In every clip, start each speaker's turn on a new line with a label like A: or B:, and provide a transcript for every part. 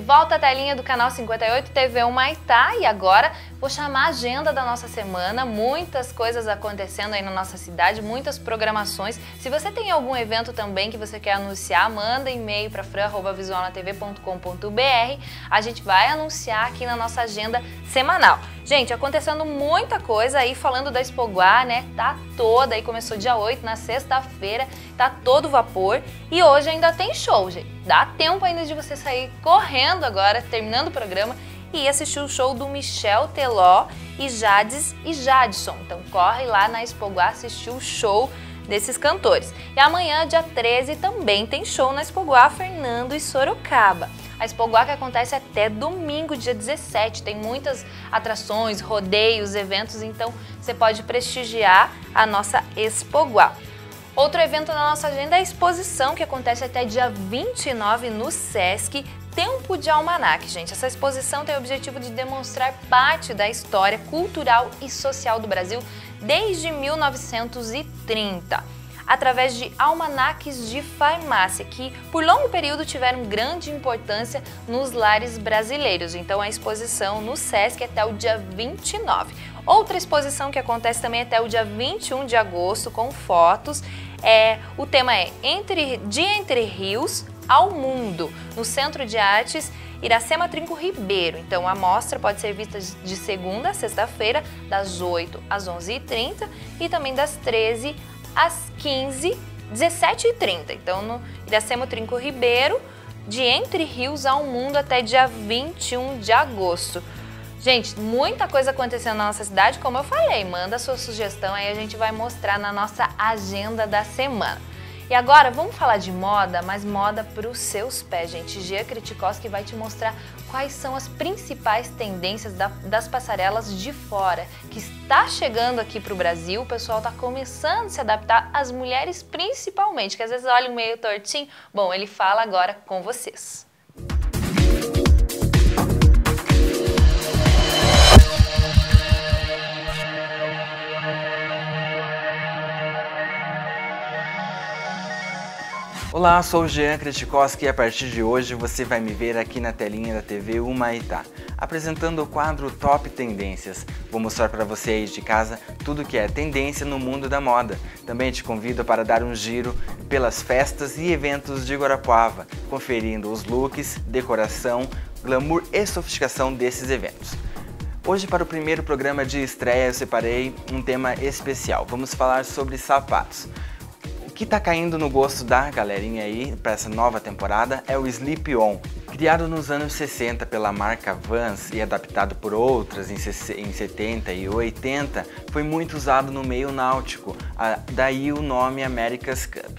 A: de volta à telinha do canal 58 TV Humaitá e agora vou chamar a agenda da nossa semana, muitas coisas acontecendo aí na nossa cidade, muitas programações. Se você tem algum evento também que você quer anunciar, manda e-mail para fran@visualnatv.com.br. A gente vai anunciar aqui na nossa agenda semanal. Gente, acontecendo muita coisa aí falando da Expoguá, né? Tá toda aí começou dia 8 na sexta-feira, tá todo vapor e hoje ainda tem show, gente. Dá tempo ainda de você sair correndo agora, terminando o programa e assistir o show do Michel Teló e Jades e Jadson. Então corre lá na Expoguá assistir o show desses cantores. E amanhã, dia 13, também tem show na Expoguá Fernando e Sorocaba. A Expoguá que acontece até domingo, dia 17. Tem muitas atrações, rodeios, eventos, então você pode prestigiar a nossa Expoguá. Outro evento na nossa agenda é a exposição que acontece até dia 29 no SESC Tempo de Almanac, gente. Essa exposição tem o objetivo de demonstrar parte da história cultural e social do Brasil desde 1930 através de almanaques de farmácia, que por longo período tiveram grande importância nos lares brasileiros. Então a exposição no SESC é até o dia 29. Outra exposição que acontece também até o dia 21 de agosto com fotos. É, o tema é Entre, De Entre Rios ao Mundo, no Centro de Artes Iracema Trinco Ribeiro. Então a mostra pode ser vista de segunda a sexta-feira, das 8 às 11h30 e também das 13 às 15 17h30. Então no Iracema Trinco Ribeiro, de Entre Rios ao Mundo até dia 21 de agosto. Gente, muita coisa acontecendo na nossa cidade, como eu falei, manda sua sugestão aí a gente vai mostrar na nossa agenda da semana. E agora vamos falar de moda, mas moda para os seus pés, gente. Gia Kritikowski vai te mostrar quais são as principais tendências da, das passarelas de fora, que está chegando aqui para o Brasil. O pessoal está começando a se adaptar, as mulheres principalmente, que às vezes olham meio tortinho. Bom, ele fala agora com vocês.
B: Olá, sou o Jean Kritikowski e a partir de hoje você vai me ver aqui na telinha da TV Humaitá, apresentando o quadro Top Tendências. Vou mostrar para você aí de casa tudo que é tendência no mundo da moda. Também te convido para dar um giro pelas festas e eventos de Guarapuava, conferindo os looks, decoração, glamour e sofisticação desses eventos. Hoje, para o primeiro programa de estreia, eu separei um tema especial. Vamos falar sobre sapatos que está caindo no gosto da galerinha aí para essa nova temporada é o Sleep On. Criado nos anos 60 pela marca Vans e adaptado por outras em 70 e 80, foi muito usado no meio náutico, daí o nome America's Cup.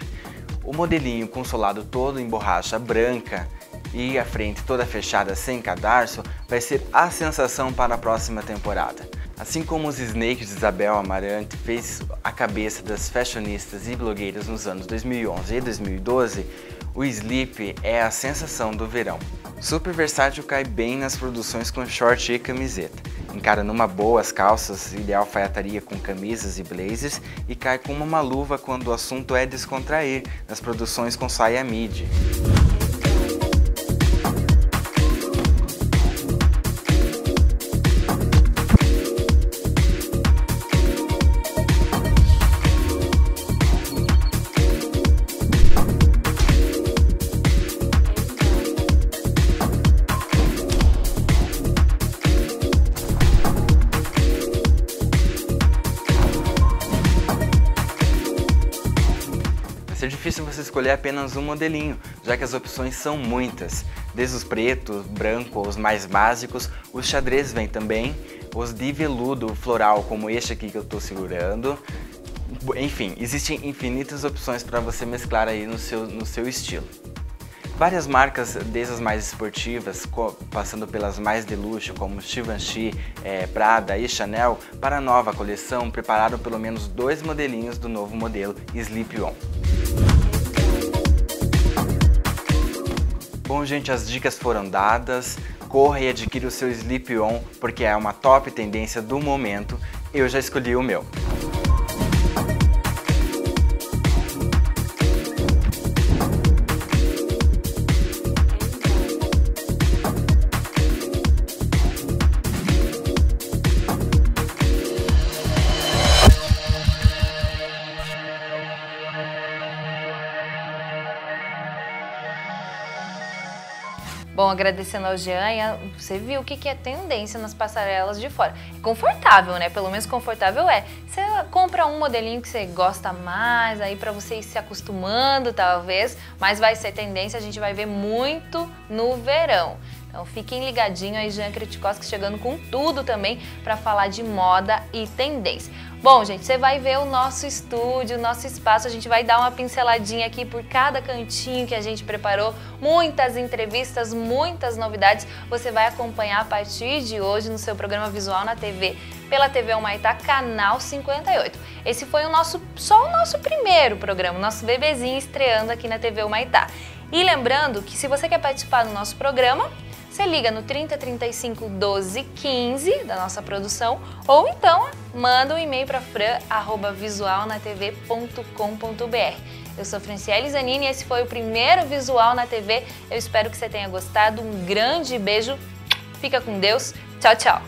B: O modelinho com solado todo em borracha branca e a frente toda fechada sem cadarço vai ser a sensação para a próxima temporada. Assim como os snakes de Isabel Amarante fez a cabeça das fashionistas e blogueiras nos anos 2011 e 2012, o Sleep é a sensação do verão. Super versátil cai bem nas produções com short e camiseta. Encara numa boa as calças, ideal alfaiataria com camisas e blazers e cai com uma luva quando o assunto é descontrair, nas produções com saia midi. Difícil você escolher apenas um modelinho, já que as opções são muitas. Desde os pretos, branco, os mais básicos, os xadrez vem também, os de veludo floral, como este aqui que eu estou segurando. Enfim, existem infinitas opções para você mesclar aí no seu, no seu estilo. Várias marcas, desde as mais esportivas, passando pelas mais de luxo, como Givenchy, é, Prada e Chanel, para a nova coleção, prepararam pelo menos dois modelinhos do novo modelo Sleep On. Bom, gente, as dicas foram dadas. Corra e adquira o seu Sleep On, porque é uma top tendência do momento. Eu já escolhi o meu.
A: Bom, agradecendo ao Jean, você viu o que é tendência nas passarelas de fora. É confortável, né? Pelo menos confortável é. Você compra um modelinho que você gosta mais, aí para você ir se acostumando, talvez, mas vai ser tendência, a gente vai ver muito no verão. Então fiquem ligadinho aí, Jean Kritikowski chegando com tudo também para falar de moda e tendência. Bom, gente, você vai ver o nosso estúdio, o nosso espaço, a gente vai dar uma pinceladinha aqui por cada cantinho que a gente preparou, muitas entrevistas, muitas novidades. Você vai acompanhar a partir de hoje no seu programa visual na TV, pela TV Humaitá, canal 58. Esse foi o nosso, só o nosso primeiro programa, nosso bebezinho estreando aqui na TV Humaitá. E lembrando que se você quer participar do nosso programa, você liga no 30 35 12 15 da nossa produção ou então manda um e-mail para fran@visualnatv.com.br. Eu sou Franciele Zanini e esse foi o primeiro Visual na TV. Eu espero que você tenha gostado. Um grande beijo. Fica com Deus. Tchau, tchau.